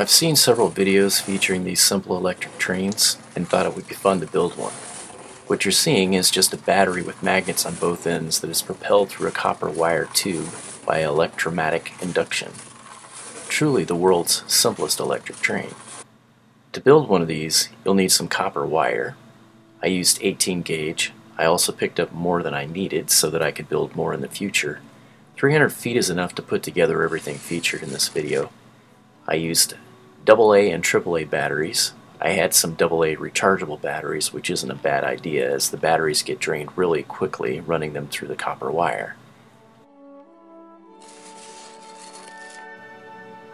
I've seen several videos featuring these simple electric trains and thought it would be fun to build one. What you're seeing is just a battery with magnets on both ends that is propelled through a copper wire tube by electromagnetic induction. Truly the world's simplest electric train. To build one of these, you'll need some copper wire. I used 18 gauge. I also picked up more than I needed so that I could build more in the future. 300 feet is enough to put together everything featured in this video. I used AA and AAA batteries. I had some AA rechargeable batteries, which isn't a bad idea as the batteries get drained really quickly running them through the copper wire.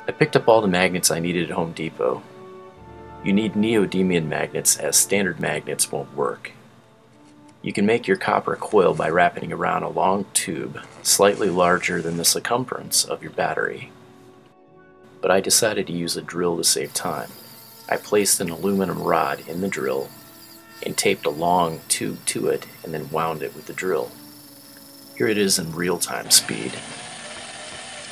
I picked up all the magnets I needed at Home Depot. You need neodymium magnets as standard magnets won't work. You can make your copper coil by wrapping around a long tube slightly larger than the circumference of your battery but I decided to use a drill to save time. I placed an aluminum rod in the drill and taped a long tube to it and then wound it with the drill. Here it is in real-time speed.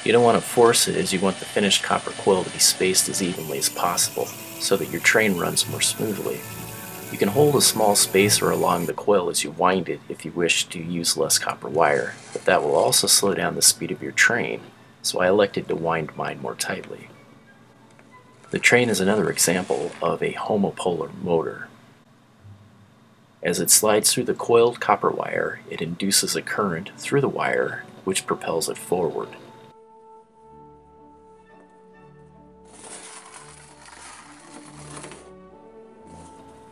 You don't want to force it as you want the finished copper coil to be spaced as evenly as possible so that your train runs more smoothly. You can hold a small spacer along the coil as you wind it if you wish to use less copper wire, but that will also slow down the speed of your train so I elected to wind mine more tightly. The train is another example of a homopolar motor. As it slides through the coiled copper wire, it induces a current through the wire which propels it forward.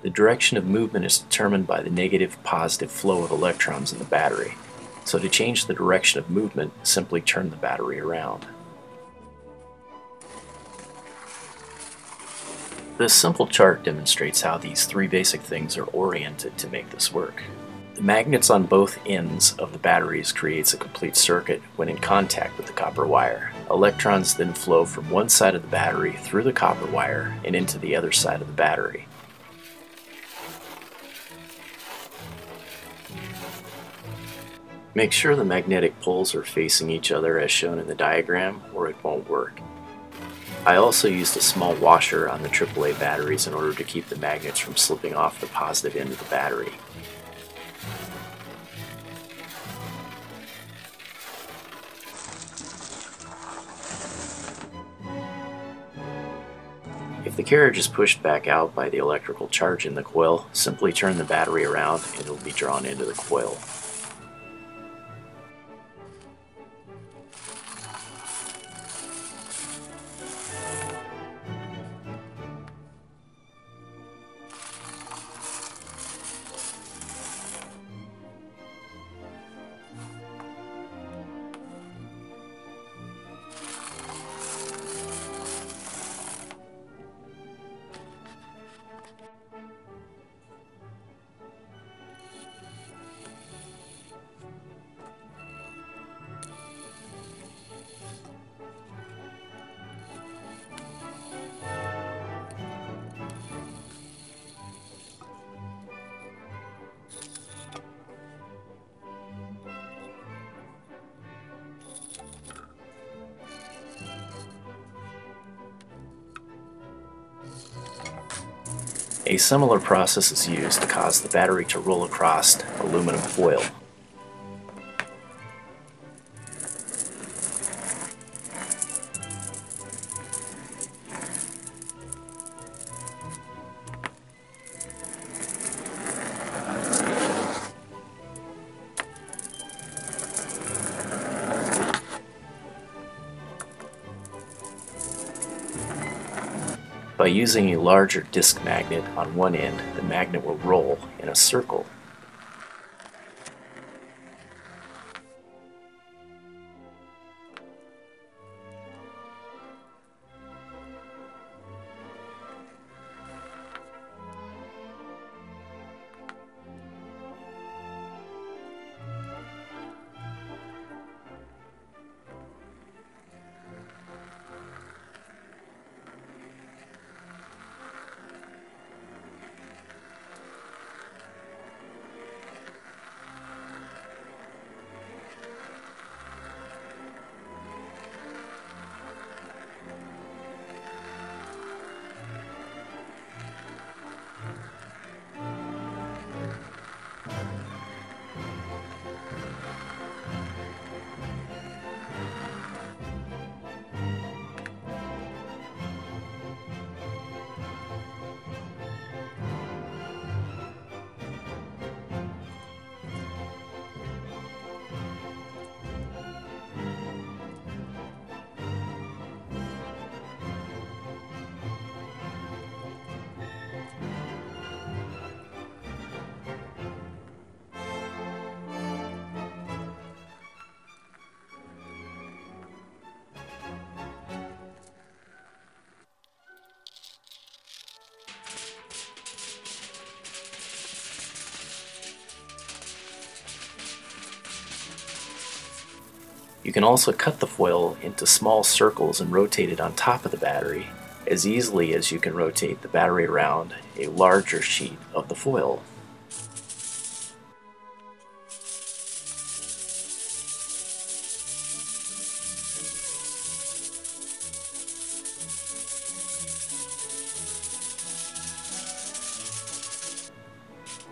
The direction of movement is determined by the negative positive flow of electrons in the battery. So to change the direction of movement, simply turn the battery around. This simple chart demonstrates how these three basic things are oriented to make this work. The magnets on both ends of the batteries creates a complete circuit when in contact with the copper wire. Electrons then flow from one side of the battery through the copper wire and into the other side of the battery. Make sure the magnetic poles are facing each other as shown in the diagram or it won't work. I also used a small washer on the AAA batteries in order to keep the magnets from slipping off the positive end of the battery. If the carriage is pushed back out by the electrical charge in the coil, simply turn the battery around and it will be drawn into the coil. A similar process is used to cause the battery to roll across aluminum foil. By using a larger disk magnet on one end, the magnet will roll in a circle You can also cut the foil into small circles and rotate it on top of the battery as easily as you can rotate the battery around a larger sheet of the foil.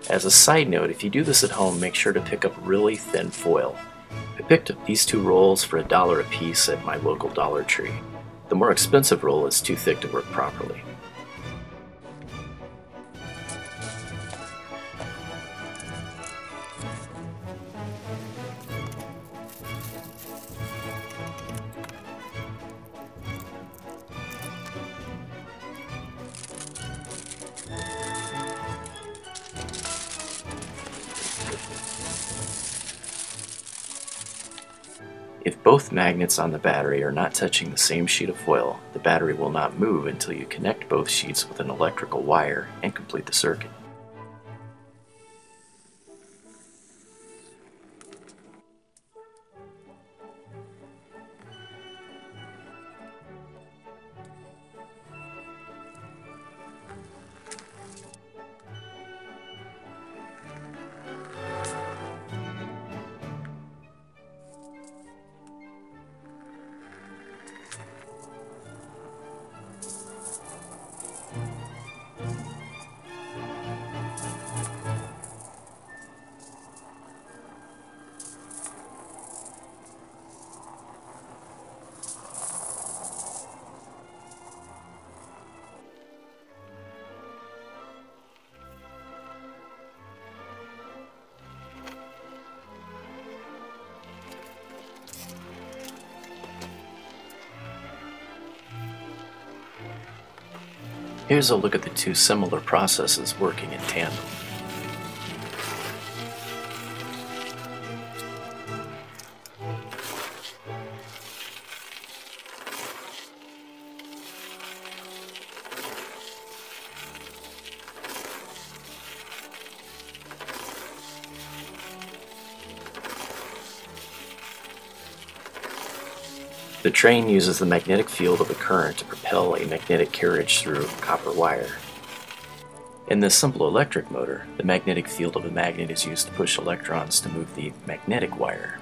As a side note, if you do this at home, make sure to pick up really thin foil. Picked up these two rolls for a dollar a piece at my local Dollar Tree. The more expensive roll is too thick to work properly. If both magnets on the battery are not touching the same sheet of foil, the battery will not move until you connect both sheets with an electrical wire and complete the circuit. Here's a look at the two similar processes working in tandem. The train uses the magnetic field of a current to propel a magnetic carriage through copper wire. In this simple electric motor, the magnetic field of a magnet is used to push electrons to move the magnetic wire.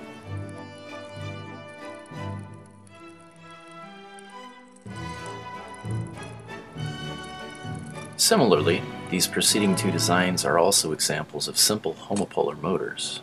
Similarly, these preceding two designs are also examples of simple homopolar motors.